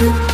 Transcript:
you